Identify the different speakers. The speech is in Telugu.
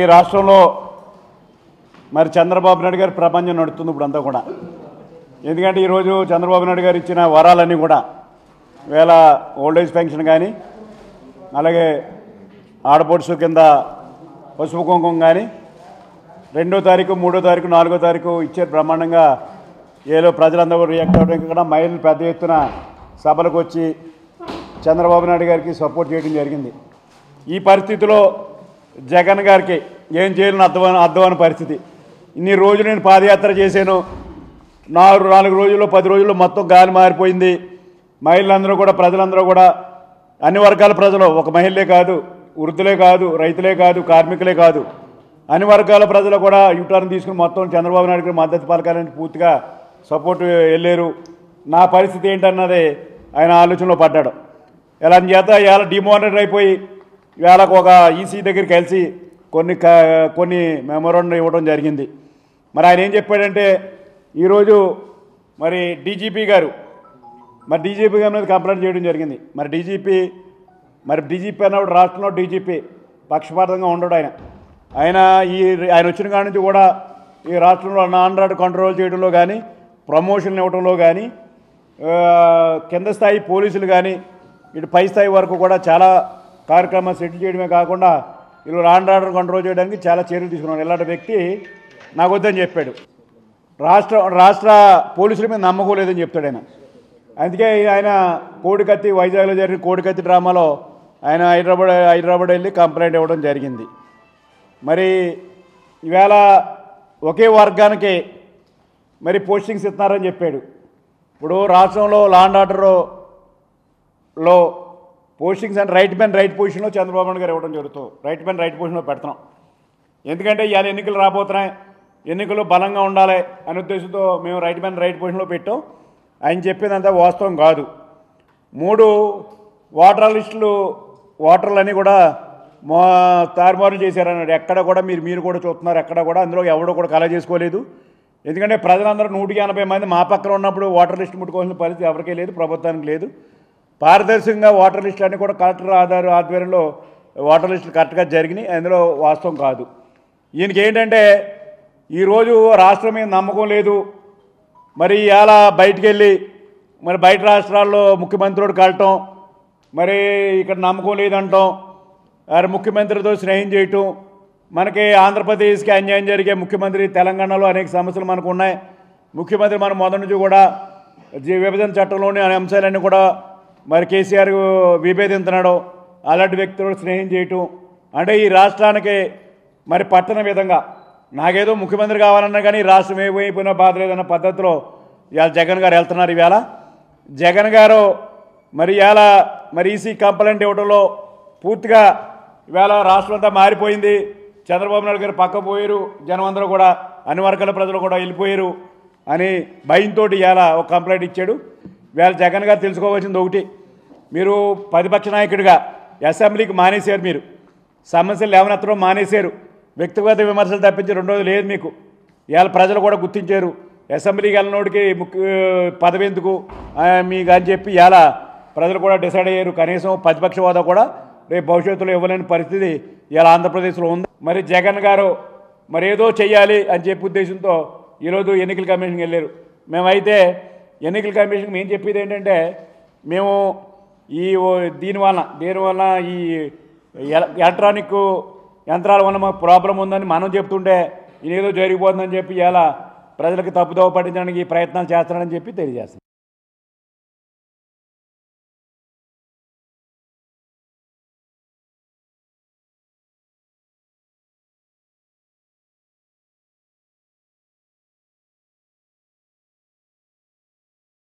Speaker 1: ఈ రాష్ట్రంలో మరి చంద్రబాబు నాయుడు గారి ప్రపంచం నడుస్తుంది ఇప్పుడు అంతా కూడా. ఎందుకంటే ఈరోజు చంద్రబాబు నాయుడు గారు ఇచ్చిన వరాలన్నీ కూడా వేళ ఓల్డేజ్ పెన్షన్ కానీ అలాగే ఆడపడుసు కింద పసుపు కుంకుమ కానీ రెండో తారీఖు మూడో తారీఖు నాలుగో తారీఖు ఇచ్చే బ్రహ్మాండంగా ఏదో ప్రజలందరూ రియాక్ట్ అవ్వడానికి కూడా మహిళలు పెద్ద ఎత్తున సభలకు వచ్చి చంద్రబాబు నాయుడు గారికి సపోర్ట్ చేయడం జరిగింది. ఈ పరిస్థితిలో జగన్ గారికి ఏం చేయాలని అర్థమైన అర్థమైన పరిస్థితి. ఇన్ని రోజులు నేను పాదయాత్ర చేశాను. నాలుగు నాలుగు రోజుల్లో పది రోజుల్లో మొత్తం గాలి మారిపోయింది. మహిళలందరూ కూడా ప్రజలందరూ కూడా అన్ని వర్గాల ప్రజలు ఒక మహిళలే కాదు వృద్ధులే కాదు రైతులే కాదు కార్మికులే కాదు అన్ని వర్గాల ప్రజలు కూడా యూటర్న్ తీసుకుని మొత్తం చంద్రబాబు నాయుడు గారు మద్దతు పలకాలని పూర్తిగా సపోర్ట్ వెళ్ళారు. నా పరిస్థితి ఏంటన్నది ఆయన ఆలోచనలో పడ్డాడు. ఇలా చేత ఇవాళ డిమానిటర్ అయిపోయి ఇవాళకు ఒక ఈసీ దగ్గర కలిసి కొన్ని క- కొన్ని మెమోరాండం ఇవ్వడం జరిగింది. మరి ఆయన ఏం చెప్పాడంటే ఈరోజు మరి డీజీపీ గారు మరి డీజీపీ గారి మీద కంప్లైంట్ చేయడం జరిగింది. మరి డీజీపీ మరి డీజీపీ అన్నప్పుడు రాష్ట్రంలో డీజీపీ పక్షపాతంగా ఉండడు ఆయన. ఆయన ఈ ఆయన వచ్చిన కాడి నుంచి కూడా ఈ రాష్ట్రంలో నాన్ కంట్రోల్ చేయడంలో కానీ ప్రమోషన్లు ఇవ్వడంలో కానీ కింద స్థాయి పోలీసులు కానీ ఇటు పై స్థాయి వరకు కూడా చాలా కార్యక్రమాలు సెటిల్ చేయడమే కాకుండా వీళ్ళు లాండ్ ఆర్డర్ కంట్రోల్ చేయడానికి చాలా చర్యలు తీసుకున్నారు ఇలాంటి వ్యక్తి నాకు వద్దని చెప్పాడు. రాష్ట్ర రాష్ట్ర పోలీసుల మీద నమ్మకం లేదని చెప్తాడు ఆయన. అందుకే ఆయన కోడికత్తి వైజాగ్లో జరిగిన కోడికత్తి డ్రామాలో ఆయన హైదరాబాద్ హైదరాబాద్ వెళ్ళి కంప్లైంట్ ఇవ్వడం జరిగింది. మరి ఈవేళ ఒకే వర్గానికి మరి పోస్టింగ్స్ ఇస్తున్నారని చెప్పాడు. ఇప్పుడు రాష్ట్రంలో లాండ్ ఆర్డర్లో పోస్టింగ్స్ అంటే రైట్ మ్యాన్ రైట్ పొజిషన్లో చంద్రబాబు నాయుడు గారు ఇవ్వడం జరుగుతూ రైట్ మ్యాన్ రైట్ పొజిషన్లో పెడుతున్నాం ఎందుకంటే ఇవాళ ఎన్నికలు రాబోతున్నాయి ఎన్నికలు బలంగా ఉండాలి అనే ఉద్దేశంతో మేము రైట్ మ్యాన్ రైట్ పొజిషన్లో పెట్టాం. ఆయన చెప్పేదంతా వాస్తవం కాదు. మూడు వాటర్ లిస్టులు ఓటర్లన్నీ కూడా మా తారుమారు చేశారన్నాడు. ఎక్కడ కూడా మీరు మీరు కూడా చూస్తున్నారు ఎక్కడ కూడా అందులో ఎవడో కూడా కళ చేసుకోలేదు. ఎందుకంటే ప్రజలందరూ నూటికి ఎనభై మంది మా పక్కన ఉన్నప్పుడు ఓటర్ లిస్ట్ ముట్టుకోవాల్సిన పరిస్థితి ఎవరికీ లేదు ప్రభుత్వానికి లేదు. పారదర్శకంగా ఓటర్ లిస్టులు అన్నీ కూడా కలెక్టర్ ఆధార్ ఆధ్వర్యంలో ఓటర్ లిస్టులు కరెక్ట్గా జరిగినాయి. అందులో వాస్తవం కాదు. ఈయనకి ఏంటంటే ఈరోజు రాష్ట్రం మీద నమ్మకం లేదు. మరి ఇలా బయటికి వెళ్ళి మరి బయట రాష్ట్రాల్లో ముఖ్యమంత్రుడు కలటం మరి ఇక్కడ నమ్మకం లేదంటాం మరి ముఖ్యమంత్రితో స్నేహం చేయటం మనకి ఆంధ్రప్రదేశ్కి అన్యాయం జరిగే ముఖ్యమంత్రి తెలంగాణలో అనేక సమస్యలు మనకు ఉన్నాయి. ముఖ్యమంత్రి మనం మొదటి నుంచి కూడా జీ- విభజన చట్టంలోని అనే అంశాలన్నీ కూడా మరి కేసీఆర్ విభేదించడం అలాంటి వ్యక్తులను స్నేహం చేయటం. అంటే ఈ రాష్ట్రానికి మరి పట్టణ విధంగా నాకేదో ముఖ్యమంత్రి కావాలన్నా కానీ రాష్ట్రం ఏమైపోయినా బాధ లేదన్న పద్ధతిలో ఇవాళ జగన్ గారు వెళ్తున్నారు ఇవాళ. జగన్ గారు మరి ఇవాళ మరి ఈసీ కంప్లైంట్ ఇవ్వడంలో పూర్తిగా ఇవాళ రాష్ట్రం అంతా మారిపోయింది. చంద్రబాబు నాయుడు గారు పక్క పోయారు. జనం అందరూ కూడా అన్ని వర్గాల ప్రజలు కూడా వెళ్ళిపోయారు అని భయంతో ఇవాళ ఒక కంప్లైంట్ ఇచ్చాడు. ఇవాళ జగన్ గారు తెలుసుకోవాల్సింది ఒకటి. మీరు ప్రతిపక్ష నాయకుడిగా అసెంబ్లీకి మానేశారు మీరు. సమస్యలు లేవనెత్తడం మానేశారు. వ్యక్తిగత విమర్శలు తప్పించి రోజులు లేదు మీకు. ఇవాళ ప్రజలు కూడా గుర్తించారు. అసెంబ్లీకి వెళ్ళినోడికి ముఖ్య పదవి ఎందుకు? మీకు అని చెప్పి ఇవాళ ప్రజలు కూడా డిసైడ్ అయ్యారు. కనీసం ప్రతిపక్ష హోదా కూడా రేపు భవిష్యత్తులో ఇవ్వలేని పరిస్థితి ఇవాళ ఆంధ్రప్రదేశ్లో ఉంది. మరి జగన్ గారు మరి ఏదో చెయ్యాలి అని చెప్పి ఉద్దేశంతో ఈరోజు ఎన్నికల కమిషన్కి వెళ్ళారు. మేమైతే ఎన్నికల కమిషన్కి మేము చెప్పేది ఏంటంటే మేము ఈ ఓ- దీనివల్ల దీనివల్ల ఈ ఎలక్ట్రానిక్ యంత్రాల వల్ల మాకు ప్రాబ్లం ఉందని మనం చెప్తుంటే ఇదేదో జరిగిపోతుందని చెప్పి ఇలా ప్రజలకు తప్పుదోవ పట్టించడానికి ఈ ప్రయత్నాలు చేస్తానని చెప్పి తెలియజేస్తాం